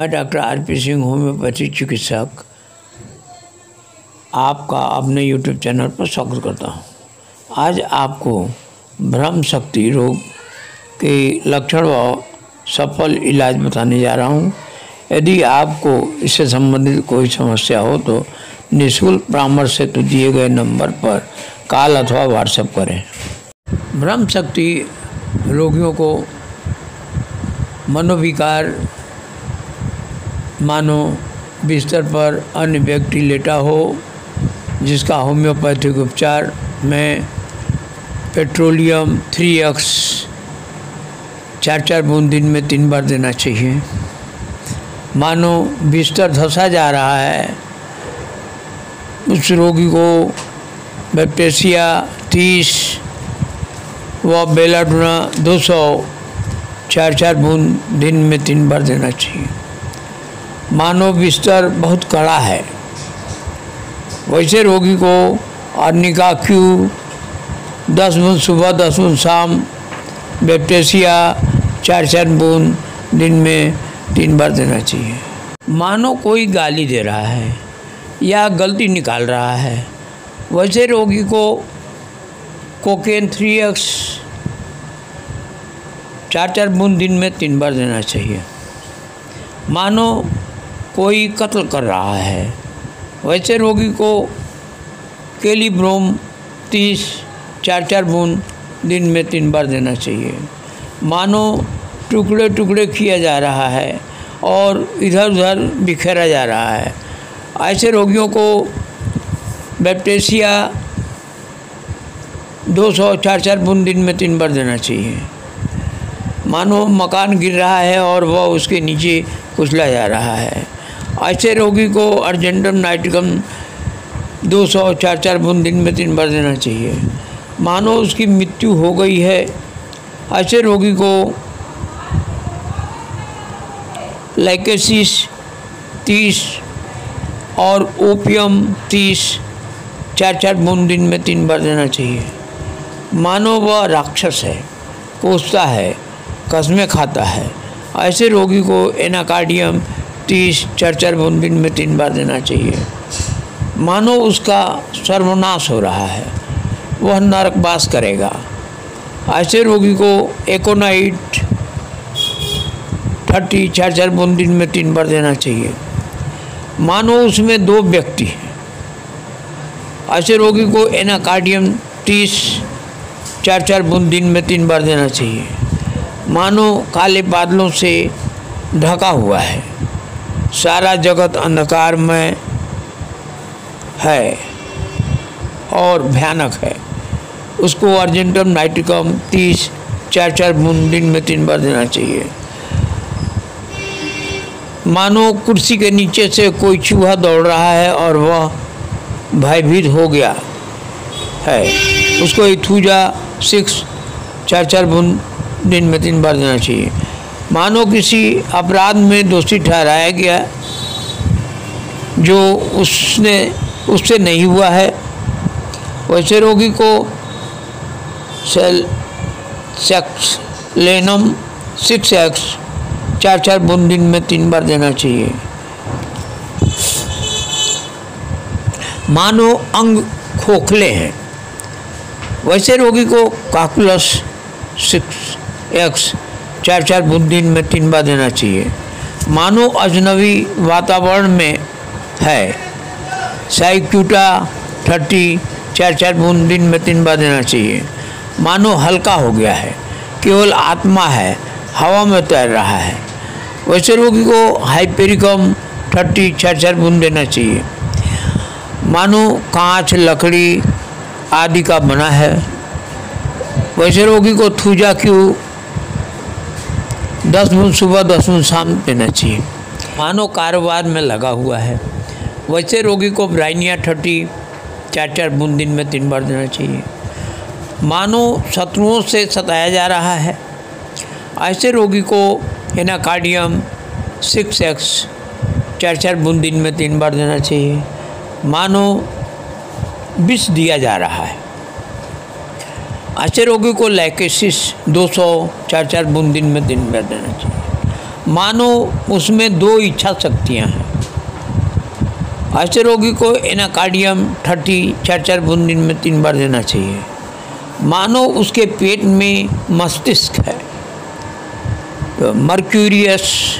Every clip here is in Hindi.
मैं doctor R P Singh homeopathy चिकित्सक। आपका अपने यूट्यूब चैनल पर स्वागत करता हूँ। आज आपको भ्रम शक्ति रोग के लक्षण व सफल इलाज बताने जा रहा हूँ। यदि आपको इससे संबंधित कोई समस्या हो तो निःशुल्क परामर्श से तो दिए गए नंबर पर कॉल अथवा व्हाट्सएप करें। भ्रम शक्ति रोगियों को मनोविकार मानो बिस्तर पर अन्य व्यक्ति लेटा हो, जिसका होम्योपैथिक उपचार में पेट्रोलियम थ्री एक्स चार चार बूंद दिन में तीन बार देना चाहिए। मानो बिस्तर धंसा जा रहा है, उस रोगी को बैप्टेसिया तीस व बेलाडोना दो सौ चार चार बूंद दिन में तीन बार देना चाहिए। मानो बिस्तर बहुत कड़ा है। वैसे रोगी को अर्निका क्यू दस बूंद सुबह, दस बूंद शाम, बैप्टेसिया, चार चार बूंद दिन में तीन बार देना चाहिए। मानो कोई गाली दे रहा है या गलती निकाल रहा है, वैसे रोगी को कोकेन थ्री एक्स, चार चार बूंद दिन में तीन बार देना चाहिए। मानो कोई कत्ल कर रहा है। वैसे रोगी को केलीब्रोम तीस चार चार बूंद दिन में तीन बार देना चाहिए। मानो टुकड़े टुकड़े किया जा रहा है और इधर उधर बिखेरा जा रहा है। ऐसे रोगियों को बैप्टेसिया 200 चार चार बूंद दिन में तीन बार देना चाहिए। मानो मकान गिर रहा है और वह उसके नीचे कुचला जा रहा है। ऐसे रोगी को अर्जेंटम नाइट्रिकम 200 चार चार बूंद दिन में तीन बार देना चाहिए। मानो उसकी मृत्यु हो गई है, ऐसे रोगी को लाइकेसिस तीस और ओपियम तीस, चार चार बूंद दिन में तीन बार देना चाहिए। मानो वह राक्षस है, कोसता है, कस्में खाता है, ऐसे रोगी को एनाकार्डियम तीस चार चार दिन में तीन बार देना चाहिए। मानो उसका सर्वनाश हो रहा है, वह नरकवास करेगा। ऐसे रोगी को एकोनाइट थर्टी चार चार दिन में तीन बार देना चाहिए। मानो उसमें दो व्यक्ति हैं। ऐसे रोगी को एनाकार्डियम तीस चार चार बूंद दिन में तीन बार देना चाहिए। मानो काले बादलों से ढका हुआ है। सारा जगत अंधकार में है और भयानक है। उसको अर्जेंटम नाइट्रिकम तीस, चार चार बूंद दिन में तीन बार देना चाहिए। मानो कुर्सी के नीचे से कोई चूहा दौड़ रहा है और वह भयभीत हो गया है। उसको इथूजा सिक्स, चार चार बूंद दिन में तीन बार देना चाहिए। मानो किसी अपराध में दोषी ठहराया गया, जो उसने, उससे नहीं हुआ है, वैसे रोगी को सेल, सेक्स, लेनम, सिक्स एक्स चार चार बूंद दिन में तीन बार देना चाहिए। मानो अंग खोखले हैं, वैसे रोगी को काकुलस, सिक्स, एक्स चार चार दिन में तीन बार देना चाहिए। मानो अजनबी वातावरण में है। साइक्यूटा थर्टी चार चार बूंद दिन में तीन बार देना चाहिए। मानो हल्का हो गया है। केवल आत्मा है। हवा में तैर रहा है। वैसे रोगी को हाइपेरिकम, थर्टी चार चार बूंद देना चाहिए। मानो कांच, लकड़ी आदि का बना है। वैसे रोगी को थूजा क्यू दस बूंद सुबह, दस बूंद शाम देना चाहिए। मानो कारोबार में लगा हुआ है। वैसे रोगी को ब्राइनिया थर्टी चार चार बूंद दिन में तीन बार देना चाहिए। मानो शत्रुओं से सताया जा रहा है। ऐसे रोगी को एनाकार्डियम, सिक्स एक्स चार चार बूंद दिन में तीन बार देना चाहिए। मानो विष दिया जा रहा है। ऐसे रोगी को लैकेसिस 200 चार चार बूंद दिन में दिन में देना चाहिए। मानो उसमें दो इच्छा शक्तियाँ हैं। ऐसे रोगी को एनाकार्डियम थर्टी चार चार बूंद दिन में तीन बार देना चाहिए। मानो उसके पेट में मस्तिष्क है। तो मर्क्यूरियस,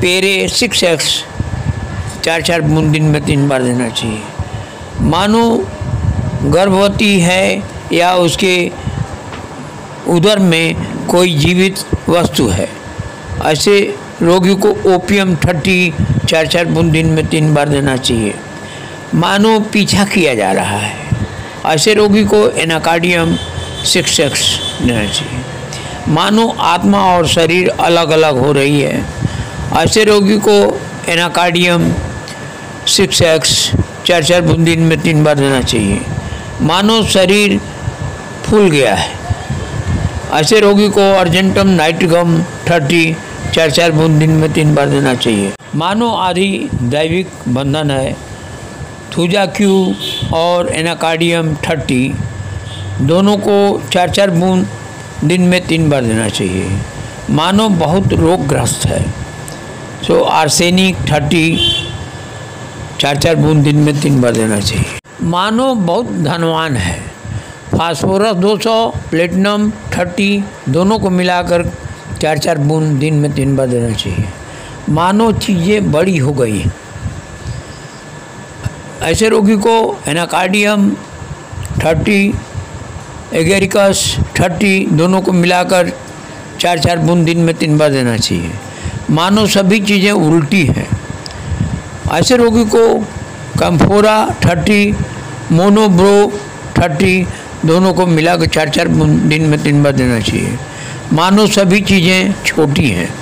पेरे, सिक्स एक्स, चार चार बूंद दिन में तीन बार देना चाहिए। मानो गर्भवती है या उसके उधर में कोई जीवित वस्तु है। ऐसे रोगी को ओपीएम थर्टी चार चार बूंद दिन में तीन बार देना चाहिए। मानो पीछा किया जा रहा है। ऐसे रोगी को एनाकार्डियम, सिक्स एक्स देना चाहिए। मानो आत्मा और शरीर अलग अलग हो रही है। ऐसे रोगी को एनाकार्डियम, सिक्स एक्स चार चार बूंद दिन में तीन बार देना चाहिए। मानो शरीर फूल गया है। ऐसे रोगी को अर्जेंटम नाइट्रिकम थर्टी, चार चार बूंद दिन में तीन बार देना चाहिए। मानो आदि दैविक बंधन है। थूजा क्यू और एनाकार्डियम थर्टी, दोनों को चार चार बूंद दिन में तीन बार देना चाहिए। मानो बहुत रोगग्रस्त है। सो आर्सेनिक थर्टी, चार चार बूंद दिन में तीन बार देना चाहिए। मानो बहुत धनवान है। फास्फोरस 200 प्लेटिनम 30 दोनों को मिलाकर चार चार बूंद दिन में तीन बार देना चाहिए। मानो चीज़ें बड़ी हो गई ऐसे रोगी को एनाकार्डियम 30 एगेरिकस 30 दोनों को मिलाकर चार चार बूंद दिन में तीन बार देना चाहिए। मानो सभी चीज़ें उल्टी हैं। ऐसे रोगी को कम्फोरा 30 मोनोब्रो 30 दोनों को मिला के चार चार दिन में तीन बार देना चाहिए। मानो सभी चीज़ें छोटी हैं।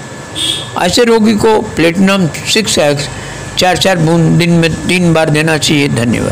ऐसे रोगी को प्लेटिनम सिक्स एक्स चार चार दिन में तीन बार देना चाहिए। धन्यवाद।